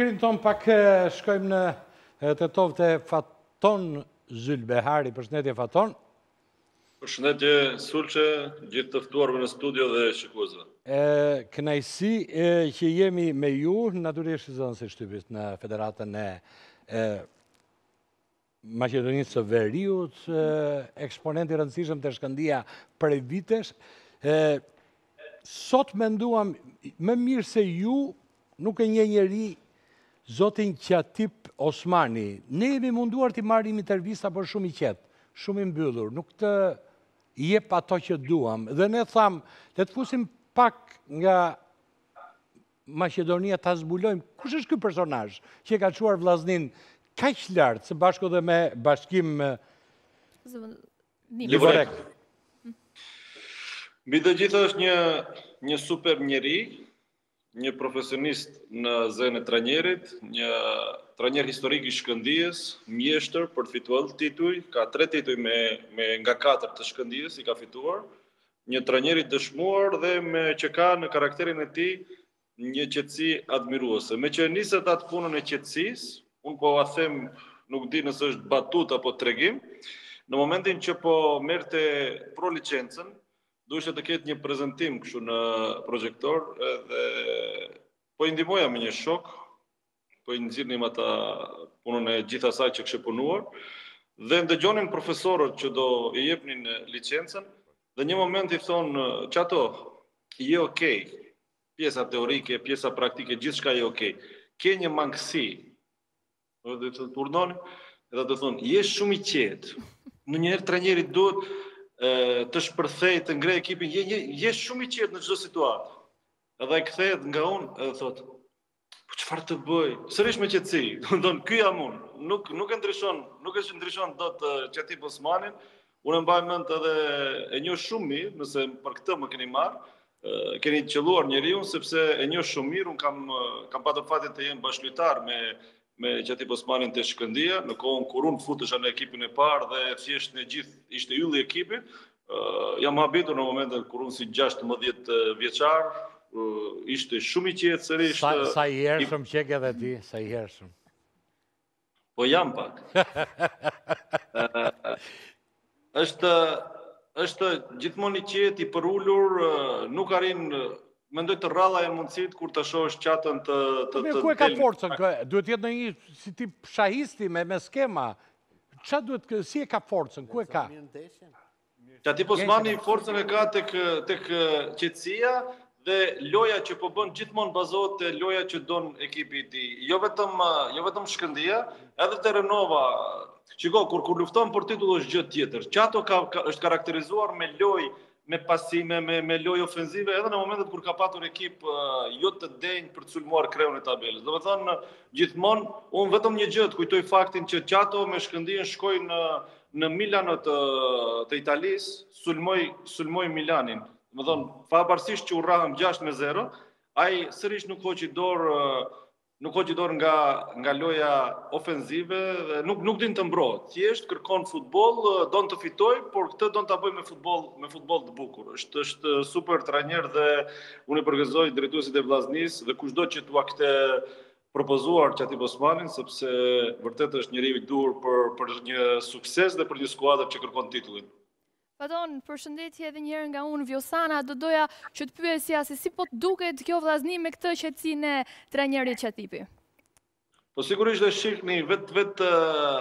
Pirin ton pak shkojmë në Tetovë te Faton Zylbehari. Përshëndetje Faton. Përshëndetje Sulçe, gjithë të ftuarve në studio dhe shikuesve. Kënaqësi që jemi me ju, natyrisht zëdhënës i shtypit në Federatën e Maqedonisë së Veriut, eksponent i rëndësishëm te Shkëndija prej vitesh. Sot menduam më mirë se ju nuk e një njeri zotin Qatip Osmani. Ne jemi munduar t'i marrim intervista por shumë i qetë, shumë i mbyllur, nuk të jep ato që duam. Dhe ne thamë, le të fusim pak nga Maqedonia ta zbulojmë kush është ky personazh që e ka çuar Vllazninë kaq lart së bashku dhe me Bashkim Livrekën. Mbi të gjitha është një një super njeri, një profesionist në zejen e trajnerit, një trajner historik i Shkëndijës, mjeshtër për të fituar tituj, ka tre tituj me me nga katër të Shkëndijës i ka fituar Një trajner i dëshmuar dhe me që ka në karakterin e tij një qetësi admiruese. Meqë e nisët atë punën e qetësisë, unë po a them nuk di nëse është batutë apo tregim, në momentin që po merte pro licencën, duhej të ketë një prezentim kështu në projektor dhe po i ndihmoja me një shok po i nxirrnim ata punën e gjithë asaj që kishte punuar dhe dëgjonin profesorët që do i jepnin licencën dhe një moment i thonë Qato je ok pjesa teorike pjesa praktike gjithçka je ok ke një mangësi thotë urdhëroni dhe i thonë je shumë i qetë ndonjëherë trajneri duhet të shpërthejë të ngrejë ekipin je je, je shumë i qetë në çdo situatë edhe kthehet nga unë edhe thotë Po çfarë të bëj? Sërish me qetësi. Domethënë ky jam unë. Nuk nuk e ndryshon, nuk e ndryshon dot Qatip Osmanin. Unë e mbaj mend edhe e njoh shumë mirë, nëse për këtë më keni marrë, keni qelluar njeriun sepse e njoh shumë mirë, unë kam kam patur fatin të jem bashkëlojtar me me Qatip Osmanin te Shkëndija, në kohën kur unë futesha në ekipin e parë dhe thjesht në gjithë ishte ylli i ekipit, Jam habitur në momentin kur unë si 16 vjeçar ishte shumë i qetë sërish. Sa, sa i hershëm që ke dhe ti, sa i hershëm. Po jam pak. është është gjithmonë i qetë, i përulur, nuk arrin mendoj të rralla i ke mundësitë kur ta shohësh Qatën të të të. Ku e ka forcën? Duhet të jetë ndonjë si tip shahisti me me skema, Ça duhet, si e ka forcën, ku e ka? Qatip Osmani forcën e ka tek qetësia dhe loja që po bën gjithmonë bazohet te loja që don ekipi i tij. Jo vetëm, jo vetëm Shkëndija, edhe te Renova. Shiko, kur, kur lufton për titull është gjë tjetër. Qato ka, është karakterizuar me lojë me pasime, me, me lojë ofenzive, edhe në momentet kur ka patur ekip uh, jo të denjë për të sulmuar kreun e tabelës. Domethënë, gjithmonë, unë vetëm një gjë të kujtoj faktin që Qato me Shkëndijën shkoi në, në Milano të, të Italisë, sulmoi, sulmoi Milanin. Domethënë, pavarësisht që u rrahëm 6 me 0, ai sërish nuk hoqi dorë uh, Nuk hoqi dorë nga nga loja ofenzive dhe nuk nuk din të mbrohet. Thjesht kërkon futboll, don të fitojë, por këtë don ta bëjë me futboll, me futboll të bukur. Është është super trajner dhe unë i përgëzoj drejtuesit e Vllaznisë dhe kushdo që t'ua ketë propozuar Qatip Osmanin sepse vërtet është njeriu i duhur për për një sukses dhe për një skuadër që kërkon titullin. Faton, përshëndetje edhe njëherë nga unë Vjosana, do doja që të pyesja se si po të duket kjo Vllazni me këtë qetësinë e trajnerit Qatipi. Po sigurisht e shihni vetë vetë,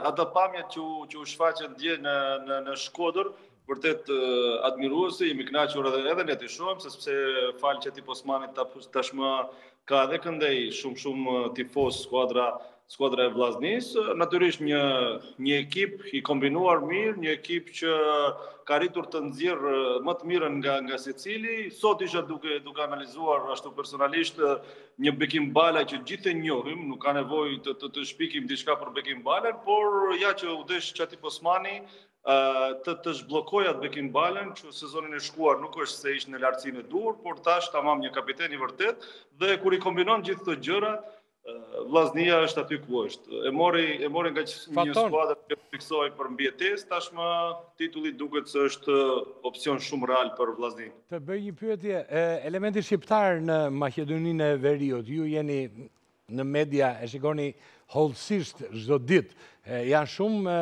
ato pamjet që, që u shfaqen dje në, në, në Shkodër, vërtet admiruese, jemi kënaqur edhe edhe ne t'i shohim se sepse falë Qatip Osmanit tashmë ka edhe këndej shumë shumë tifozë skuadra Skuadra e Vllaznisë, natyrisht një një ekip i kombinuar mirë, një ekip që ka arritur të nxjerrë më të mirën nga nga secili. Sot isha duke duke analizuar ashtu personalisht një Bekim Bala që gjithë e njohim, nuk ka nevojë të të, të shpikim diçka për Bekim Balën, por ja që u desh Qatip Osmani, të të zhbllokojë atë Bekim Balën që sezonin e shkuar nuk është se ishte në lartësinë e duhur, por tash tamam një kapiten i vërtetë dhe kur i kombinon gjithë këto gjëra, Vllaznia është aty ku është. E mori e mori nga një skuadër që fiksoi për mbijetesë, tashmë titulli duket se është opsion shumë real për Vllazninë. Të bëj një pyetje, elementi shqiptar në Maqedoninë e Veriut, ju jeni në media e shikoni hollësisht çdo ditë. Janë shumë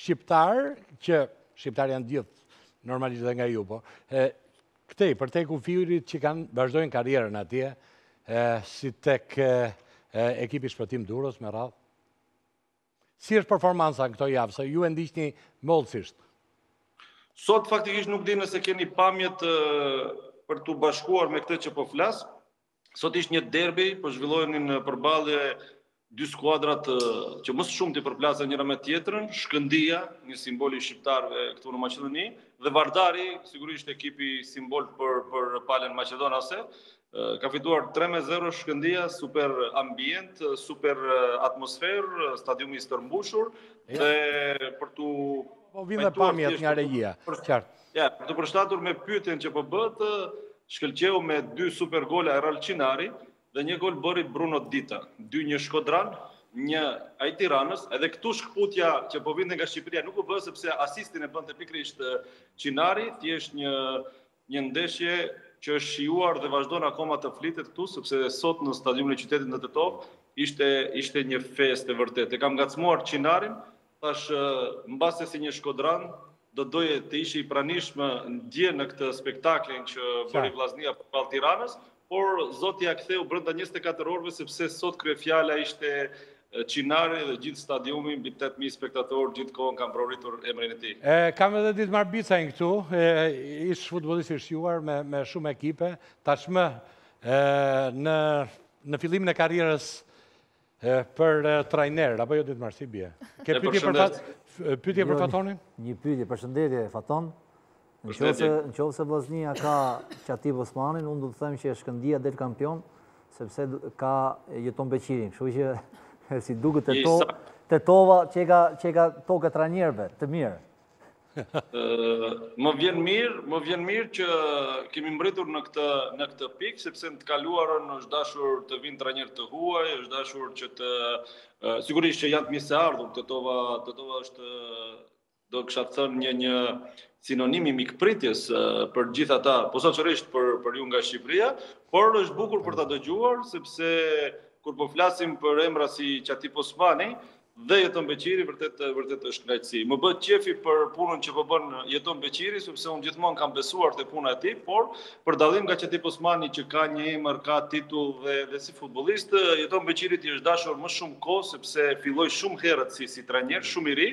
shqiptarë që shqiptarë janë të gjithë normalisht edhe nga ju, po. Këtej, përtej kufirit që kanë vazhdojnë karrierën atje, si tek ekipi i Shpëtim Duros me radhë. Si është performansa në këto javë, se ju e ndiqni më hollësisht? Sot faktikisht nuk di nëse keni pamjet për t'u bashkuar me këtë që po flas, Sot ishte një derbi, po zhvillonin një përballje dy skuadrat që më së shumti përplasen njëra me tjetrën, Shkëndija, një simbol i shqiptarëve këtu në Maqedoni, dhe Vardari, sigurisht ekipi simbol për, për palën maqedonase, ka fituar 3-0 Shkëndija, super ambient, super atmosferë, stadiumi i stërmbushur, dhe për të... Po vijnë dhe pamjet nga regjia, qartë. Ja, për t'u përshtatur me pyetjen që po bëhet, shkëlqeu me dy super gola Eraldo Çinari dhe një gol bëri Bruno Dita. Dy një Shkodran, një ai tiranas, edhe këtu shkëputja që po vinte nga Shqipëria nuk u bë sepse asistin e bënte pikërisht Çinari, thjesht një një ndeshje që është shijuar dhe vazhdon akoma të flitet këtu sepse sot në stadiumin e qytetit në Tetovë ishte ishte një festë e vërtetë. E kam ngacmuar Çinarin, Thashë mbase si një shkodran do doje të ishe i pranishëm dje në këtë spektaklin që bëri Vllaznia përballë Tiranës, por zoti ia ktheu brenda njëzet e katër orëve sepse sot kryefjala ishte Çinari dhe gjithë stadiumi mbi tetë mijë spektatorë gjithë kohën kanë brohoritur emrin e tij. E kam edhe Ditmar Bicajn këtu, ish futbollist i shquar me me shumë ekipe, tashmë në në fillimin e karrierës Për trajner, apo jo Ditmar, si je? Ke pyetje për Fat? Pyetje për Fatonin? Një pyetje, përshëndetje, Faton. Në qoftë se Vllaznia ka Qatip Osmanin, unë dua të them që edhe Shkëndija del kampion, sepse ka Jeton Beqirin. Kështu që siç duket Te, Tetova qenka tokë e trajnerëve të mirë. Më vjen mirë, më vjen mirë që kemi mbërritur në këtë në këtë pikë sepse në të kaluarën është dashur të vinë trajnerë të huaj, është dashur që të sigurisht që janë të mirë se ardhur, Tetova, Tetova është do kisha thënë një një sinonim i mikpritjes për gjithë ata, posaçërisht për për ju nga Shqipëria, por është bukur për ta dëgjuar sepse kur po flasim për emra si Qatip Osmani, Dhe Jeton Beqiri vërtet vërtet është kënaqësi. Më bëhet qefi për punën që po bën Jeton Beqiri, sepse unë gjithmonë kam besuar te puna e tij, por për dallim nga Qatip Osmani që ka një emër, ka titull dhe dhe si futbollist, Jeton Beqirit i është dashur më shumë kohë sepse filloi shumë herët si si trajner, mm. shumë i ri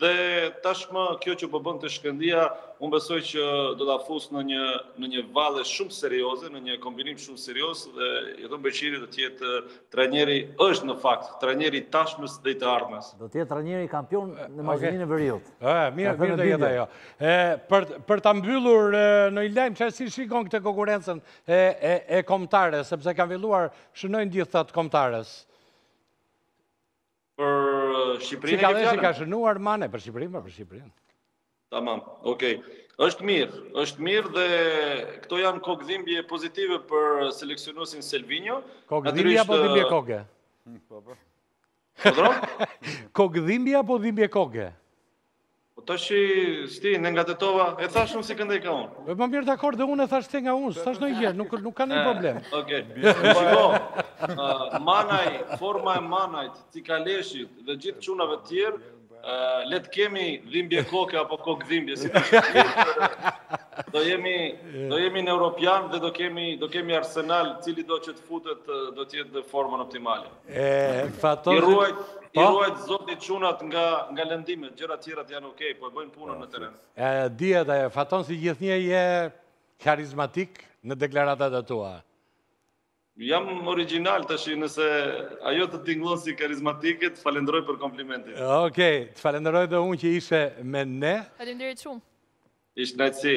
dhe tashmë kjo që po bën te Shkëndija, unë besoj që do ta fusë në një në një valle shumë serioze, në një kombinim shumë serioz dhe Jeton Beqiri do të jetë Trajneri është në fakt, trajneri i tashmës dhe i të ardhmes. Do të jetë trajneri kampion në Maqedoninë e Veriut. Mirë, mirë do jetë ajo. Për ta mbyllur ndonjë lajm, ça si e shikon këtë konkurrencën e kombëtares, sepse kanë filluar shënojnë gjithë këta të kombëtares. Për Shqipërinë e kemi fjalën. Që ka shënuar Manaj për Shqipërinë, po për Shqipërinë. Tamam, okay. Është mirë, është mirë dhe këto janë kokëdhimbje pozitive për seleksionuesin Silvinjo. Kokëdhimbje apo dhimbje koke? Po, po. Kokëdhimbje apo dhimbje koke? Po tashi si ti andej nga Tetova, e thash unë si këndej nga unë. Po më mirë dakord dhe unë e thash si nga unë, s'thash ndonjë gjë, nuk nuk ka ndonjë eh, problem. Okej. Shiko. Eh, Manaj, forma e Manajt, Cikalleshit dhe gjithë çunave të tjerë, eh, le të kemi dhimbje koke apo kokëdhimbje sido jemi do jemi në Europian dhe do kemi do kemi arsenal cilido që të futet do të jetë në formën optimale. I ruajt, i po? ruajt zoti çunat nga nga lëndimet, gjëra të tjera janë okay, po e bëjnë punën në terren. E dihet ajo, Faton si gjithnjë je karizmatik në deklaratat e tua. Jam origjinal tashi nëse ajo të tingëllon si karizmatike, të falenderoj për komplimentin. Okej, okay, të falenderoj dhe unë që ishe me ne. Faleminderit shumë. Ishte kënaqësi.